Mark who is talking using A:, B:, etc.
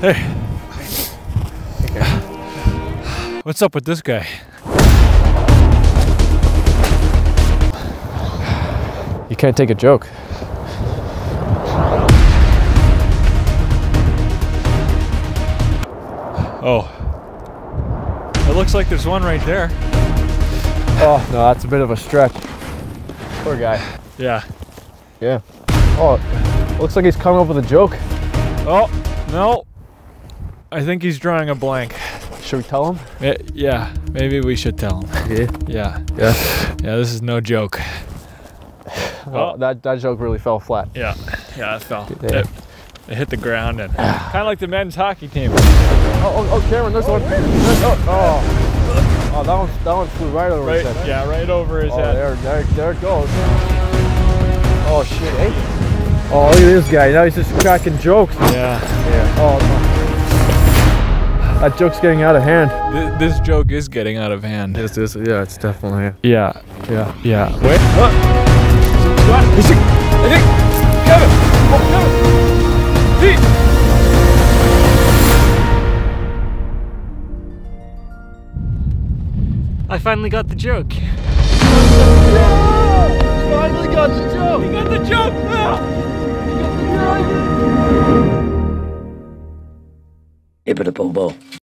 A: Hey. What's up with this guy?
B: You can't take a joke.
A: Oh. It looks like there's one right there.
B: Oh, no, that's a bit of a stretch. Poor guy.
A: Yeah.
B: Yeah. Oh, looks like he's coming up with a joke.
A: Oh, no. I think he's drawing a blank.
B: Should we tell him?
A: Yeah, yeah, maybe we should tell him.
B: Yeah.
A: Yeah.
B: Yeah.
A: Yeah, this is no joke.
B: Oh, that, that joke really fell flat.
A: Yeah. Yeah, it fell.
B: Yeah.
A: It, it hit the ground and kind of like the men's hockey team.
B: Oh, oh, oh Cameron, there's one. Oh, oh. oh, that one, that one flew right over
A: Right,
B: his head.
A: yeah, right over his
B: Oh,
A: head.
B: there, there, there it goes. Oh shit, eh? Oh, look at this guy. Now he's just cracking jokes.
A: Yeah.
B: Yeah. Oh no. That joke's getting out of hand.
A: Th- this joke is getting out of hand.
B: Yes, this, yeah, it's definitely.
A: Yeah.
B: Yeah.
A: Yeah. Wait. What? What? Is it? I think. Kevin. Oh, Kevin. Pete.
C: I finally got the joke.
A: e para
D: o pão.